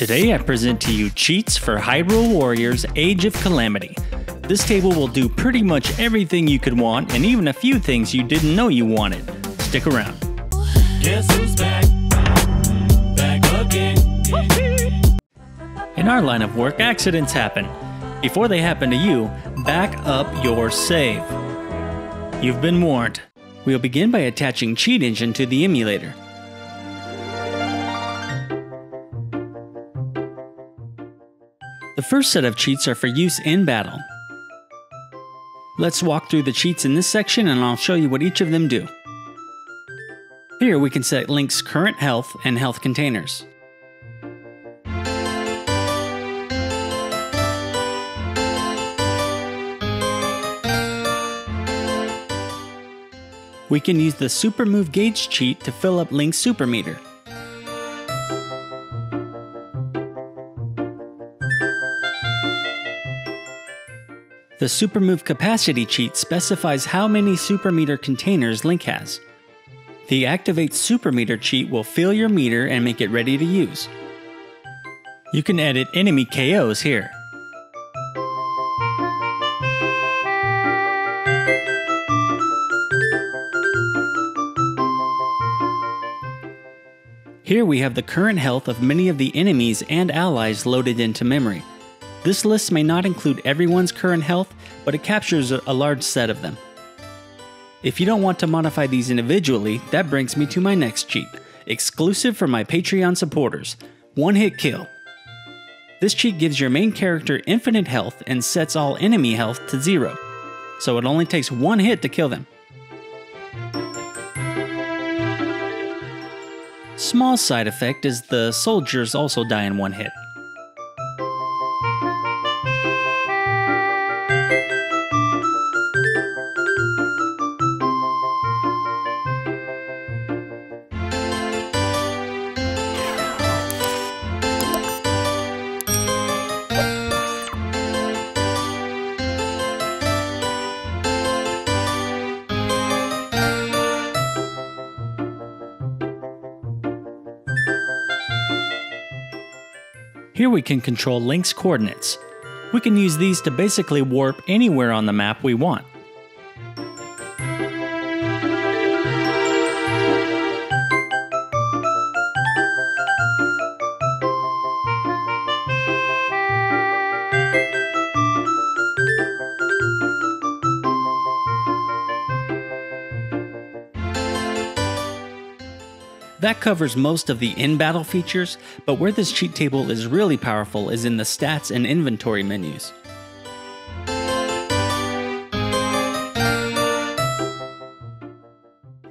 Today I present to you cheats for Hyrule Warriors Age of Calamity. This table will do pretty much everything you could want and even a few things you didn't know you wanted. Stick around. Guess who's back? Back again. In our line of work, accidents happen. Before they happen to you, back up your save. You've been warned. We'll begin by attaching Cheat Engine to the emulator. The first set of cheats are for use in battle. Let's walk through the cheats in this section and I'll show you what each of them do. Here we can set Link's current health and health containers. We can use the Super Move Gauge cheat to fill up Link's super meter. The Super Move Capacity cheat specifies how many super meter containers Link has. The Activate Super Meter cheat will fill your meter and make it ready to use. You can edit enemy KOs here. Here we have the current health of many of the enemies and allies loaded into memory. This list may not include everyone's current health, but it captures a large set of them. If you don't want to modify these individually, that brings me to my next cheat, exclusive for my Patreon supporters One Hit Kill. This cheat gives your main character infinite health and sets all enemy health to zero, so it only takes one hit to kill them. Small side effect is the soldiers also die in one hit. Here we can control Link's coordinates. We can use these to basically warp anywhere on the map we want. That covers most of the in battle features, but where this cheat table is really powerful is in the stats and inventory menus.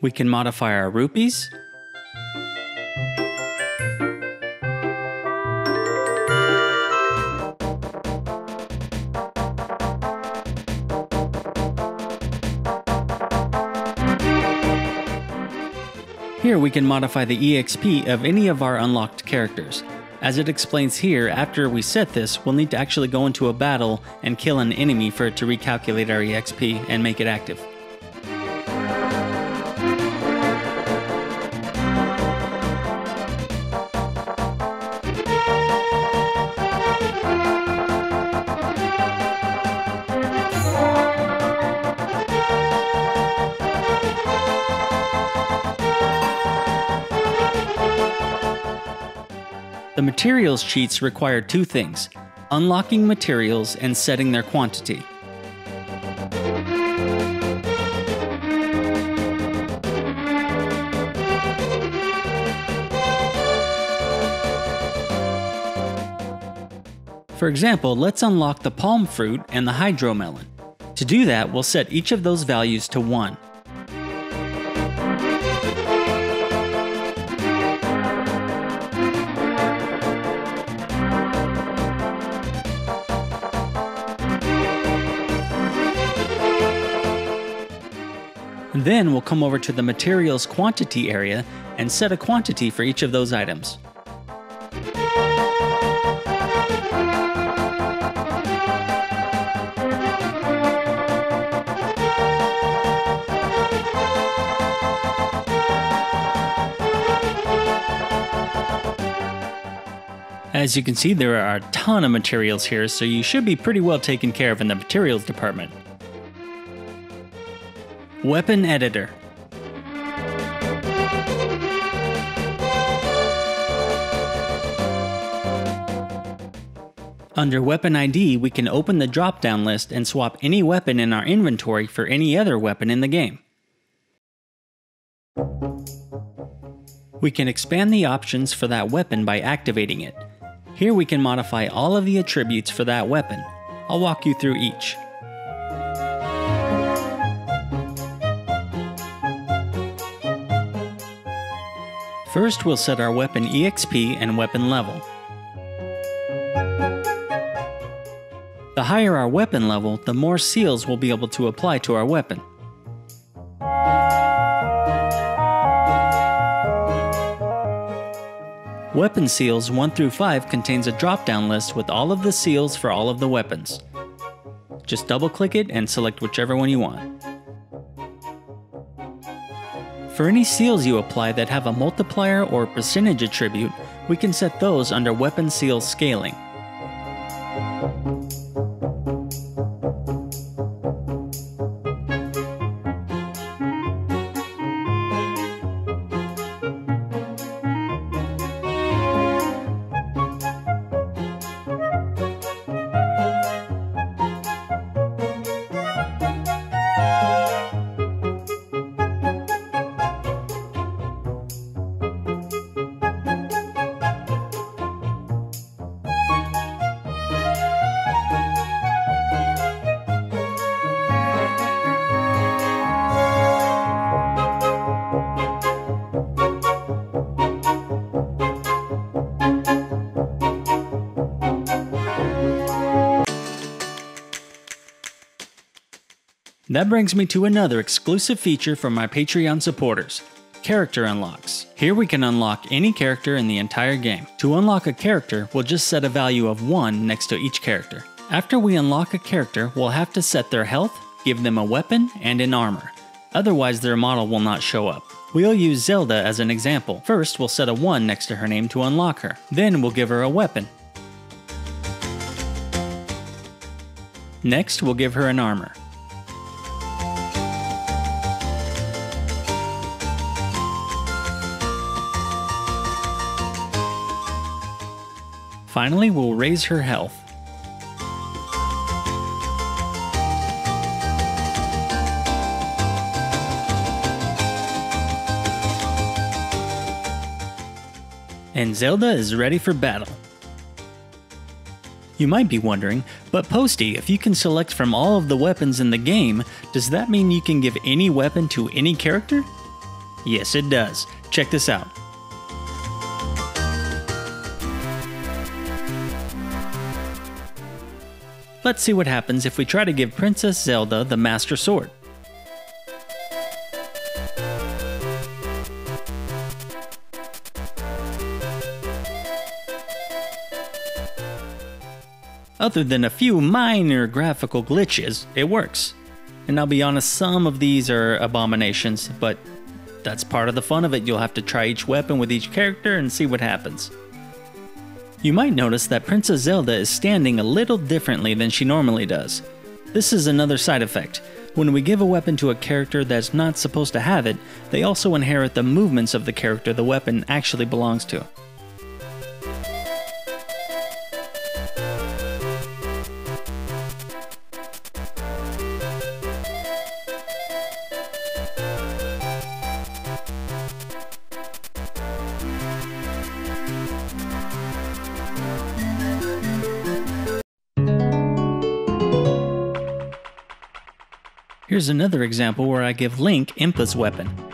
We can modify our rupees, Here we can modify the EXP of any of our unlocked characters. As it explains here, after we set this, we'll need to actually go into a battle and kill an enemy for it to recalculate our EXP and make it active. The materials cheats require two things unlocking materials and setting their quantity. For example, let's unlock the palm fruit and the hydro melon. To do that, we'll set each of those values to 1. Then we'll come over to the materials quantity area and set a quantity for each of those items. As you can see, there are a ton of materials here, so you should be pretty well taken care of in the materials department. Weapon Editor Under Weapon ID, we can open the drop down list and swap any weapon in our inventory for any other weapon in the game. We can expand the options for that weapon by activating it. Here we can modify all of the attributes for that weapon. I'll walk you through each. First, we'll set our weapon EXP and weapon level. The higher our weapon level, the more seals we'll be able to apply to our weapon. Weapon Seals 1 through 5 contains a drop down list with all of the seals for all of the weapons. Just double click it and select whichever one you want. For any seals you apply that have a multiplier or percentage attribute, we can set those under Weapon seal Scaling. That brings me to another exclusive feature for my Patreon supporters character unlocks. Here we can unlock any character in the entire game. To unlock a character, we'll just set a value of 1 next to each character. After we unlock a character, we'll have to set their health, give them a weapon, and an armor. Otherwise, their model will not show up. We'll use Zelda as an example. First, we'll set a 1 next to her name to unlock her. Then, we'll give her a weapon. Next, we'll give her an armor. Finally, we'll raise her health. And Zelda is ready for battle. You might be wondering, but Posty, if you can select from all of the weapons in the game, does that mean you can give any weapon to any character? Yes, it does. Check this out. Let's see what happens if we try to give Princess Zelda the Master Sword. Other than a few minor graphical glitches, it works. And I'll be honest, some of these are abominations, but that's part of the fun of it. You'll have to try each weapon with each character and see what happens. You might notice that Princess Zelda is standing a little differently than she normally does. This is another side effect. When we give a weapon to a character that's not supposed to have it, they also inherit the movements of the character the weapon actually belongs to. Here's another example where I give Link Impa's weapon.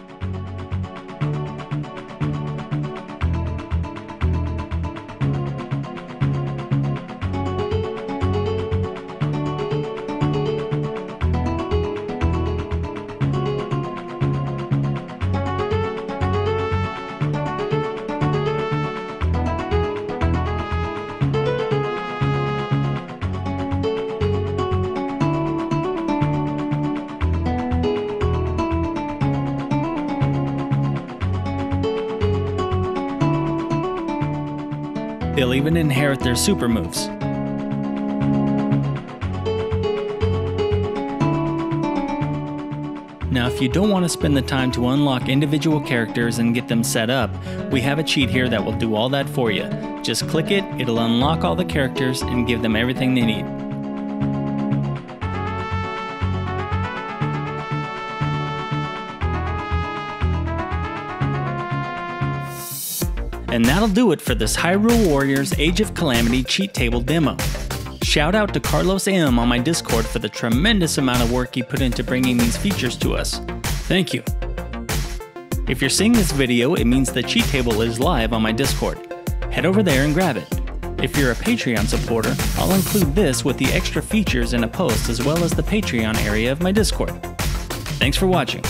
They'll even inherit their super moves. Now, if you don't want to spend the time to unlock individual characters and get them set up, we have a cheat here that will do all that for you. Just click it, it'll unlock all the characters and give them everything they need. And that'll do it for this Hyrule Warriors Age of Calamity cheat table demo. Shout out to Carlos M on my Discord for the tremendous amount of work he put into bringing these features to us. Thank you. If you're seeing this video, it means the cheat table is live on my Discord. Head over there and grab it. If you're a Patreon supporter, I'll include this with the extra features in a post as well as the Patreon area of my Discord. Thanks for watching.